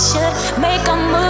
should make a move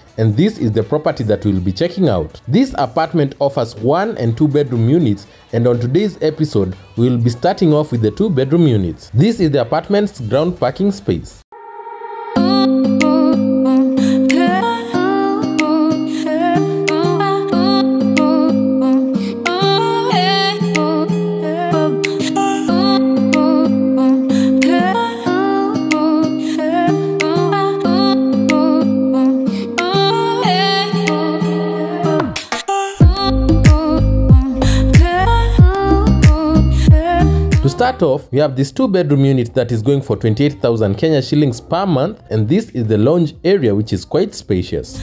and this is the property that we'll be checking out. This apartment offers one and two bedroom units and on today's episode, we'll be starting off with the two bedroom units. This is the apartment's ground parking space. Start off, we have this two bedroom unit that is going for 28,000 Kenya shillings per month and this is the lounge area which is quite spacious.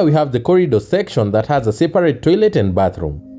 Here we have the corridor section that has a separate toilet and bathroom.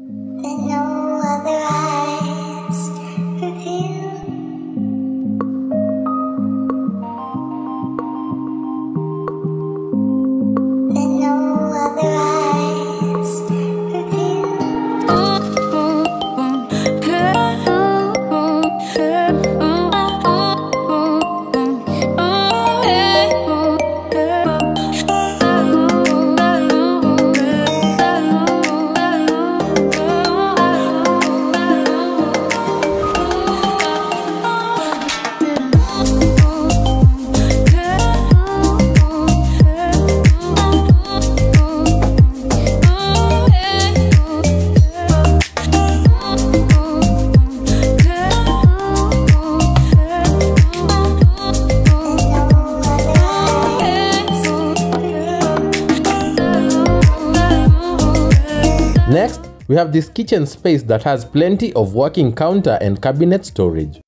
We have this kitchen space that has plenty of working counter and cabinet storage.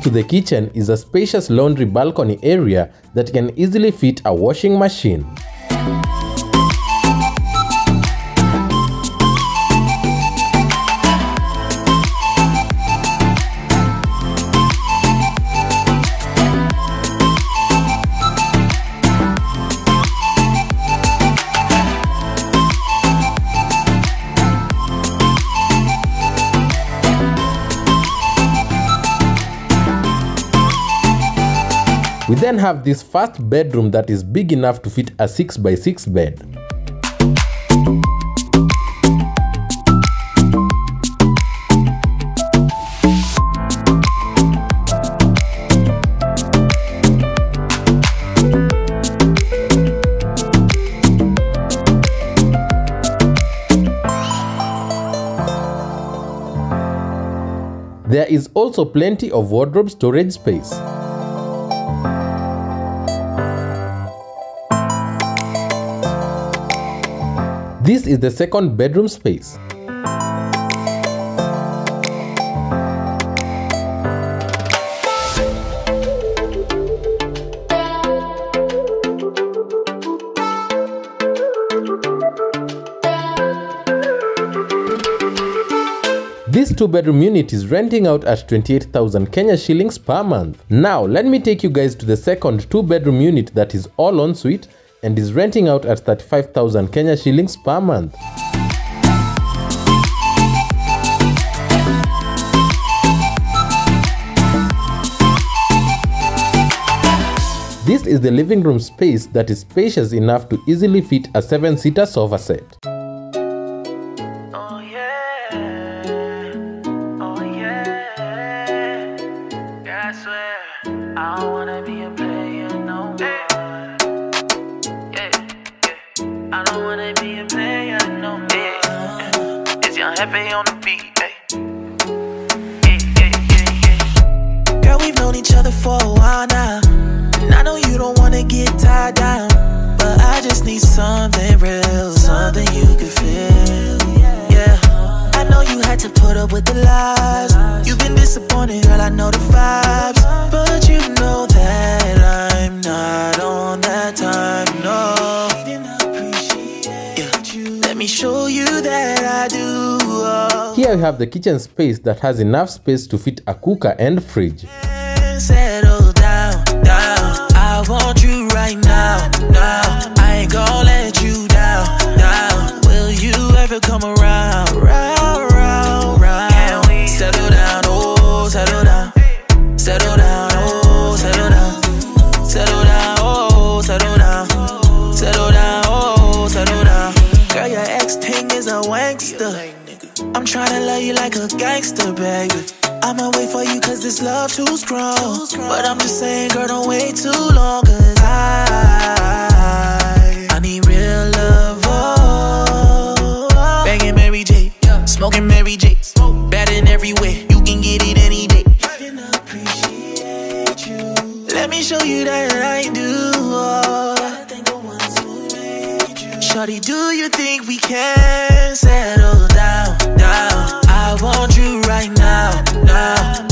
To the kitchen is a spacious laundry balcony area that can easily fit a washing machine. We then have this first bedroom that is big enough to fit a 6x6 bed. There is also plenty of wardrobe storage space. This is the second bedroom space. This two bedroom unit is renting out at 28,000 Kenya shillings per month. Now, let me take you guys to the second two bedroom unit that is all en suite and is renting out at 35,000 Kenya shillings per month. This is the living room space that is spacious enough to easily fit a 7 seater sofa set. Wanna get tied down. But I just need something real, something you can feel. Yeah. I know you had to put up with the lies. You've been disappointed, girl, I know the vibes. But you know that I'm not on that time, no. Yeah. Let me show you that I do. Oh. Here we have the kitchen space that has enough space to fit a cooker and fridge. This love too strong. But I'm just saying, girl, don't wait too long. Cause I, I need real love. Oh, Banging Mary J. Smoking Mary J. Bad in every way. You can get it any day. Let me show you that I do. Oh. Shorty, do you think we can settle down, down? I want you right now, now.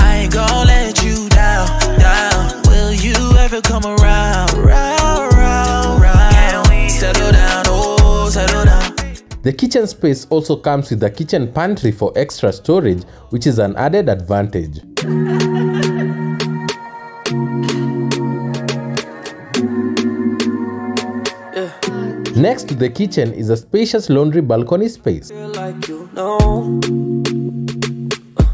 Come around, round, round, round? Settle down, oh, settle down. The kitchen space also comes with a kitchen pantry for extra storage, which is an added advantage. Next to the kitchen is a spacious laundry balcony space. like you know. Uh,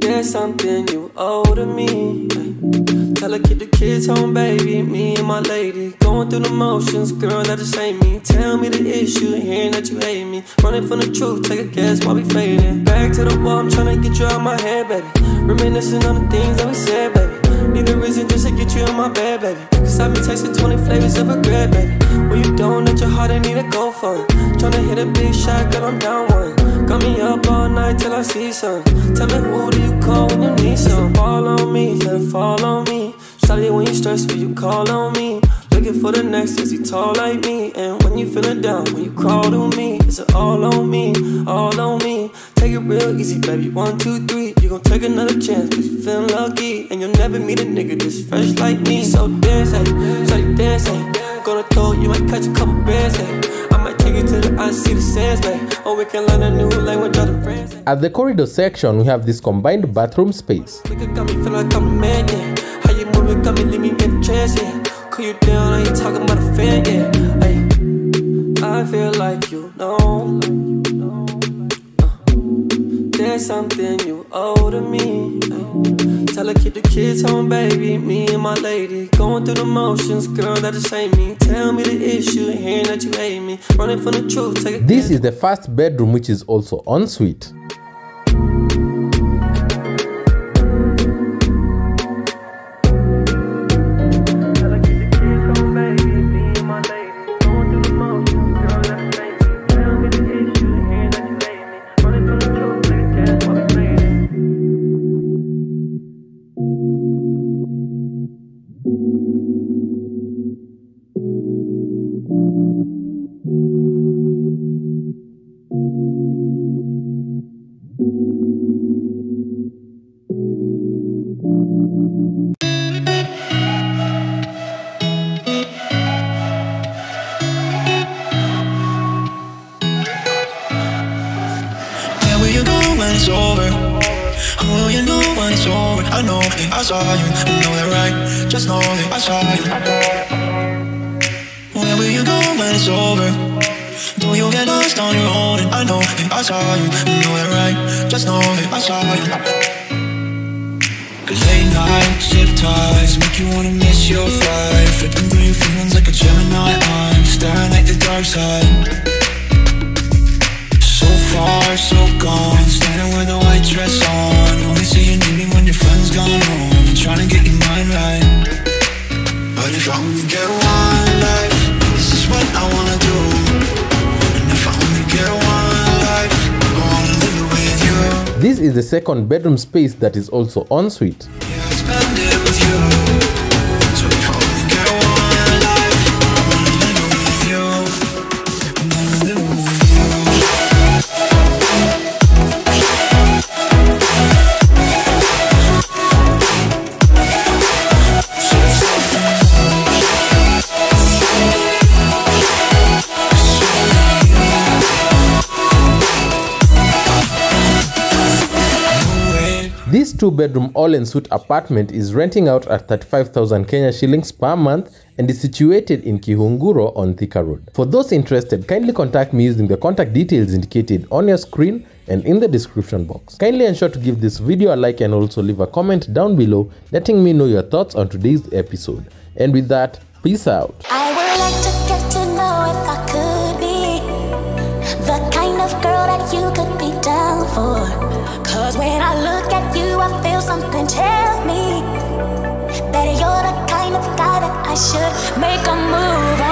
There's something you owe to me. Tell her keep the kids home, baby. Me and my lady going through the motions, girl. That just ain't me. Tell me the issue, hearing that you hate me. Running from the truth, take a guess while we fading. Back to the wall, I'm trying to get you out my head, baby. Reminiscing on the things that we said, baby. Need a reason just to get you in my bed, baby. Cause I've been tasting 20 flavors of regret, baby. When you don't let your heart, I need to go for it. to hit a big shot, girl, I'm down me up all night till I see some. Tell me who do you call when you need some? Fall on me, then fall on me. Shawty when you stress, will you call on me? Look take it for the next, is he tall like me? And when you feeling down, when you crawl to me, it's all on me, all on me. Take it real easy, baby. One, two, three. You gon' take another chance, cause you feeling lucky. And you'll never meet a nigga this fresh like me. So dance, hey, so you dance, hey. Gonna throw, you might catch a couple bands, hey. I might take you to the I see the sands, babe. Or we can learn a new language of France. At the corridor section, we have this combined bathroom space. Nigga got me feel like I'm a man, yeah. How you move it got me leave me in the trance, yeah. Cool you down, I ain't talking about a fan, yeah. Ay, I feel like you know. There's something you owe to me. Tell her keep the kids home, baby. Me and my lady going through the motions, girl. That just ain't me. Tell me the issue, hearing that you hate me. Running from the truth, take. This is the first bedroom which is also ensuite. saw you, I know that right. Just know that I saw you. Where will you go when it's over? Do you get lost on your own? And I know that I saw you, I know that right. Just know that I saw you. Late night, sip ties, make you wanna miss your flight. Flipping through your feelings like a Gemini. I'm staring at the dark side. So far, so gone. Standing with a white dress on. Only is the second bedroom space that is also ensuite. This two bedroom all ensuite apartment is renting out at 35,000 Kenya shillings per month and is situated in Kihunguro on Thika Road. For those interested, kindly contact me using the contact details indicated on your screen and in the description box. Kindly ensure to give this video a like and also leave a comment down below letting me know your thoughts on today's episode. And with that, peace out. I something tell me that you're the kind of guy that I should make a move on.